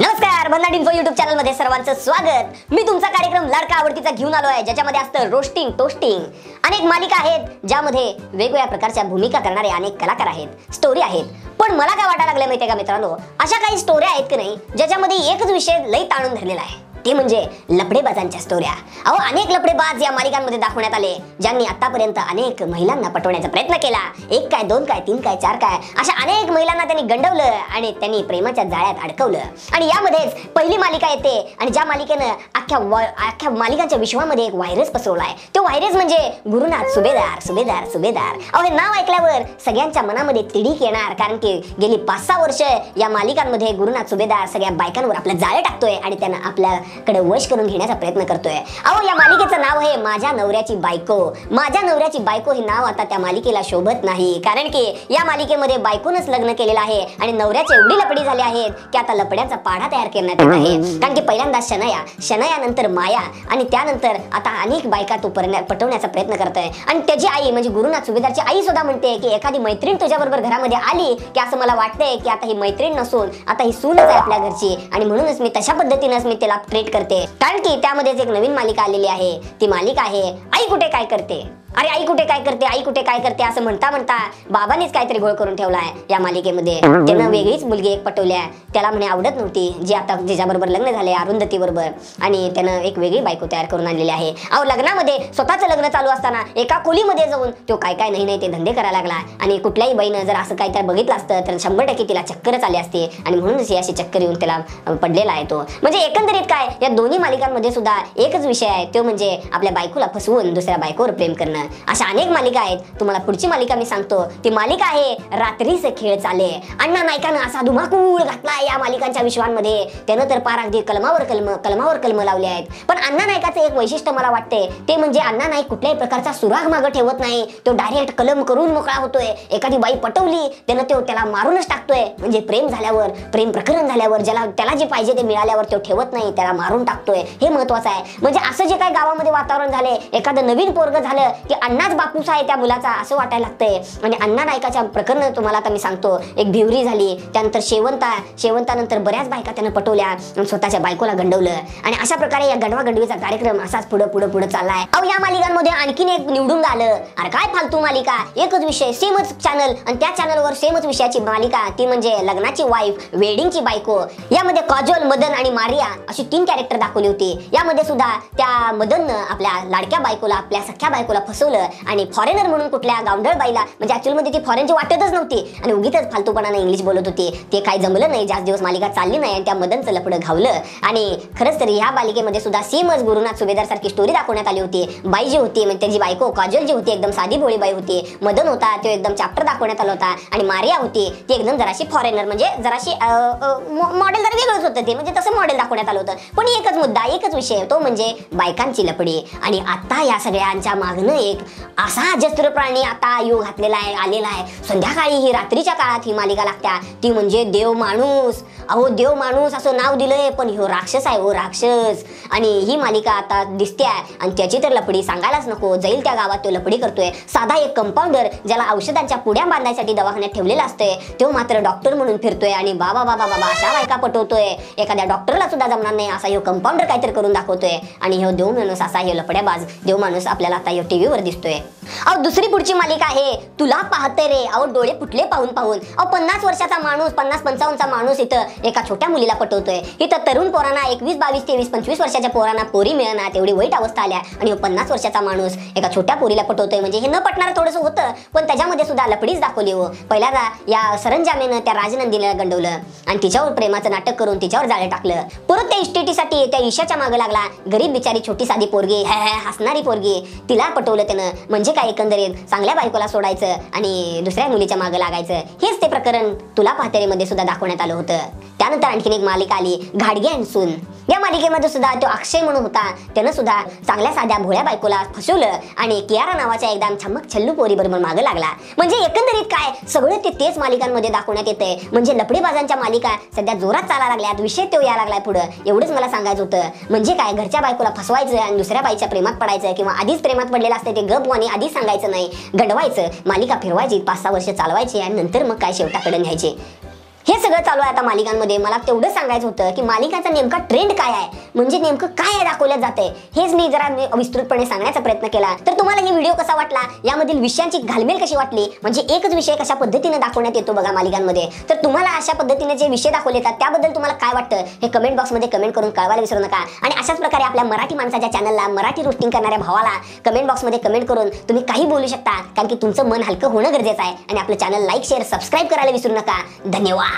नमस्कार बंदाट info YouTube चॅनलमध्ये सर्वांचं स्वागत. मी तुमचा कार्यक्रम लाडका आवडतीचा घेऊन आलो आहे ज्याच्यामध्ये असतं रोस्टिंग टोस्टिंग अनेक मालिका आहेत ज्यामध्ये वेगवेगळ्या प्रकारच्या भूमिका करणारे अनेक कलाकार आहेत स्टोरी आहेत. पण मला काय वाटायला लागलं माहितीये का मित्रांनो? अशा काही स्टोऱ्या आहेत की नाही ज्याच्यामध्ये एकच विषय लई ताणून धरलेला आहे. ते म्हणजे लपडेबाजांच्या स्टोऱ्या अहो अनेक लपडेबाज या मालिकांमध्ये दाखवण्यात आले ज्यांनी आतापर्यंत अनेक महिलांना पटवण्याचा प्रयत्न केला. एक काय दोन काय तीन काय चार काय? अशा अनेक महिलांना त्यांनी गंडवलं आणि त्यांनी प्रेमाच्या जाळ्यात अडकवलं. आणि यामध्येच पहिली मालिका येते आणि ज्या मालिकेनं अख्ख्या अख्ख्या मालिकांच्या विश्वामध्ये एक व्हायरस पसरवलाय. तो व्हायरस म्हणजे गुरुनाथ सुभेदार सुभेदार सुभेदार. अहो हे नाव ऐकल्यावर सगळ्यांच्या मनामध्ये तिडीक येणार कारण की गेली पाच सहा वर्ष या मालिकांमध्ये गुरुनाथ सुभेदार सगळ्या बायकांवर आपलं जाळं टाकतोय आणि त्यांना आपल्या कडे वश करून घेण्याचा प्रयत्न करतोय. अहो या मालिकेचं नाव आहे माझ्या नवऱ्याची बायको. माझ्या नवऱ्याची बायको हे नाव आता त्या मालिकेला शोभत नाही. कारण की या मालिकेमध्ये बायकोनच लग्न केलेलं आहे आणि नवऱ्याची एवढी लपडी झाली आहेत की आता लपड्यांचा पाढा तयार करण्यात येत आहे. कारण की पहिल्यांदा शनया शनया नंतर माया आणि त्यानंतर आता अनेक बायका तो पटवण्याचा प्रयत्न करतोय. आणि त्याची आई म्हणजे गुरुनाथ सुभेदारची आई सुद्धा म्हणते की एखादी मैत्रीण तुझ्याबरोबर घरामध्ये आली की असं मला वाटतंय की आता ही मैत्रीण नसून आता ही सूनच आहे आपल्या घरची. आणि म्हणूनच मी तशा पद्धतीनंच मी त्याला अपडेट करते. कारण की त्यामध्येच एक नवीन मालिका आलेली आहे. ती मालिका आहे आई कुठे काय करते? अरे आई कुठे काय करते? आई कुठे काय करते? असं म्हणता म्हणता बाबानेच काहीतरी गोळ करून ठेवलाय या मालिकेमध्ये. त्यानं वेगळीच मुलगी एक पटवल्या त्याला म्हणे आवडत नव्हती जी आता जिच्याबरोबर लग्न झाले अरुंधती बरोबर आणि त्यानं एक वेगळी बायको तयार करून आणलेली आहे. अहो लग्नामध्ये स्वतःचं लग्न चालू असताना एका खोलीमध्ये जाऊन तो काय काय नाही नाही ते धंदे करायला लागला. आणि कुठल्याही बाईनं जर असं काय तर बघितलं असतं तर शंभर टक्के तिला चक्करच आली असते. आणि म्हणूनच ही अशी चक्कर येऊन त्याला पडलेला आहे तो. म्हणजे एकंदरीत काय? या दोन्ही मालिकांमध्ये सुद्धा एकच विषय आहे तो म्हणजे आपल्या बायकोला फसवून दुसऱ्या बायकोवर प्रेम करणं. अशा अनेक मालिका आहेत. तुम्हाला पुढची मालिका मी सांगतो. ती मालिका आहे रात्रीचे खेळ चाले अण्णा नायकानं असा धुमाकूळ घातला या मालिकांच्या विश्वांमध्ये. त्यानं तर पार अगदी कलमावर कलम कलमावर कलम लावले आहेत. पण अण्णा नायकाचं एक वैशिष्ट्य मला वाटते ते म्हणजे अण्णा नाईक कुठल्याही प्रकारचा सुराग मागं ठेवत नाही. तो डायरेक्ट कलम करून मोकळा होतोय. एखादी बाई पटवली त्यानं तो त्याला मारूनच टाकतोय. म्हणजे प्रेम झाल्यावर प्रेम प्रकरण झाल्यावर ज्याला त्याला जे पाहिजे ते मिळाल्यावर तो ठेवत नाही त्याला मारून टाकतोय. हे महत्वाचं आहे. म्हणजे असं जे काय गावामध्ये वातावरण झालंय एखादं नवीन पोरग झालं की अण्णाच बापूस आहे त्या मुलाचा असं वाटायला लागतंय. म्हणजे अण्णा नायकाच्या प्रकरण तुम्हाला आता मी सांगतो. एक भिवरी झाली त्यानंतर शेवंता शेवंतानंतर बऱ्याच बायका त्यानं पटवल्या आणि स्वतःच्या बायकोला गंडवलं. आणि अशा प्रकारे या गंडवागंडवीचा कार्यक्रम असाच पुढे पुढे पुढे चाललाय. अहो या मालिकांमध्ये आणखीन एक निवडून आलं. अरे काय फालतू मालिका? एकच विषय सेमच चॅनल आणि त्या चॅनलवर सेमच विषयाची मालिका ती म्हणजे लग्नाची वाईफ वेडिंगची बायको. यामध्ये काजोल मदन आणि मारिया अशी तीन कॅरेक्टर दाखवली होती. यामध्ये सुद्धा त्या मदननं आपल्या लाडक्या बायकोला आपल्या सख्या बायकोला फसवलं आणि फॉरेनर म्हणून कुठल्या गावंढळ बाईला म्हणजे ऍक्च्युअलमध्ये ती फॉरेनची वाटतच नव्हती आणि उगीच फालतूपणाने इंग्लिश बोलत होती. ते काही जमलं नाही जास्त दिवस मालिका चालली नाही आणि त्या मदनचं लपडं घावलं. आणि खरंच तर ह्या मालिकेमध्ये सुद्धा सेमच गुरुनाथ सुभेदार सारखी स्टोरी दाखवण्यात आली होती. बाई जी होती म्हणजे त्याची बायको काजल जी होती एकदम साधी भोळी बाई होती. मदन होता तो एकदम चॅप्टर दाखवण्यात आला होता. आणि मारिया होती ती एकदम जराशी फॉरेनर म्हणजे जराशी मॉडेल जरा वेगळंच होतं ते. म्हणजे तसं मॉडेल दाखवण्यात आलं होतं. पण एकच मुद्दा एकच विषय तो म्हणजे बायकांची लपडी. आणि आता या सगळ्यांच्या मागणं एक असा जस्त्र प्राणी आता योग घातलेला आहे आलेला आहे. संध्याकाळी ही रात्रीच्या काळात ही मालिका लागत्या. ती म्हणजे देव माणूस. अहो देव माणूस असं नाव दिलंय पण ह्यो राक्षस आहे हो राक्षस. आणि ही मालिका आता दिसते आहे आणि त्याची तर लपडी सांगायलाच नको. जाईल त्या गावात तो लपडी करतोय. साधा एक कंपाऊंडर ज्याला औषधांच्या पुड्या बांधायसाठी दवाखान्यात ठेवलेला असतोय. तो मात्र डॉक्टर म्हणून फिरतोय आणि बाबा बाबा बाबा अशा बायका पटवतोय. एखाद्या डॉक्टरला सुद्धा जमणार नाही असा ह्यो कंपाऊंडर काहीतरी करून दाखवतोय. आणि ह्यो देव माणूस असा ह्यो लपड्याबाज देव माणूस आपल्याला आता ह्यो टीव्हीवर दिसतोय. अहो दुसरी पुढची मालिका आहे. तुला पाहते रे. अहो डोळे फुटले पाहून पाहून. अहो पन्नास वर्षाचा माणूस पन्नास पंचावन्नचा माणूस इथं एका छोट्या मुलीला पटवतोय. इथं तरुण पोरांना एकवीस बावीस तेवीस पंचवीस वर्षाच्या पोरांना पोरी मिळणार तेवढी वाईट अवस्था आल्या. आणि पन्नास वर्षाचा माणूस एका छोट्या पोरीला पटवतोय. म्हणजे हे न पटणार थोडंसं होतं पण त्याच्यामध्ये सुद्धा लपडीच दाखवली हो. पहिल्यांदा या सरंजामेनं त्या राजनंदीला गंडवलं. आणि तिच्यावर प्रेमाचं नाटक करून तिच्यावर जाळं टाकलं. परत त्या इस्टेटीसाठी त्या ईशाच्या मागे लागला. गरीब बिचारी छोटी साधी पोरगी है हसणारी पोरगी. तिला पटवलं त्यानं. म्हणजे काय एकंदरीत? चांगल्या बायकोला सोडायचं आणि दुसऱ्या मुलीच्या मागे लागायचं. हेच ते प्रकरण तुला पाहतेमध्ये सुद्धा दाखवण्यात आलं होतं. त्यानंतर आणखीन एक मालिका आली घाडगे अँड सून. या मालिकेमध्ये सुद्धा तो अक्षय म्हणून होता. त्यानं सुद्धा चांगल्या साध्या भोळ्या बायकोला फसवलं आणि कियारा नावाच्या एकदम छमक छल्लू पोरी बरोबर मागे लागला. म्हणजे एकंदरीत काय? सगळं ते तेच मालिकांमध्ये दाखवण्यात येते म्हणजे लपडीबाजांच्या मालिका सध्या जोरात चाला लागल्यात विषय तो या लागलाय पुढं. एवढंच मला सांगायचं होतं. म्हणजे काय? घरच्या बायकोला फसवायचं आणि दुसऱ्या बाईच्या प्रेमात पडायचं किंवा आधीच प्रेमात पडलेलं असते ते गप आणि आधीच सांगायचं नाही. गडवायचं. मालिका फिरवायची पाच सहा वर्ष चालवायची आणि नंतर मग काय शेवटाकडे न्यायचे? हे सगळं चालू आहे आता मालिकांमध्ये. मला तेवढं सांगायचं होतं की मालिकाचा नेमका ट्रेंड काय आहे? म्हणजे नेमकं काय दाखवलं जातंय? हेच मी जरा मी विस्तृतपणे सांगण्याचा प्रयत्न केला. तर तुम्हाला हे व्हिडिओ कसा वाटला? यामधील विषयांची घालमेल कशी वाटली? म्हणजे एकच विषय कशा पद्धतीने दाखवण्यात येतो बघा मालिकांमध्ये. तर तुम्हाला अशा पद्धतीने जे विषय दाखवले येतात त्याबद्दल तुम्हाला काय वाटतं? हे कमेंट बॉक्समध्ये कमेंट करून कळवायला विसरू नका. आणि अशाच प्रकारे आपल्या मराठी माणसाच्या चॅनलला मराठी रोस्टिंग करणाऱ्या भावाला कमेंट बॉक्समध्ये कमेंट करून तुम्ही काही बोलू शकता. कारण की तुमचं मन हलकं होणं गरजेचं आहे. आणि आपलं चॅनल लाईक शेअर सबस्क्राईब करायला विसरू नका. धन्यवाद.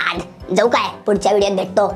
जाऊ काय पुढच्या व्हिडिओत भेटतो.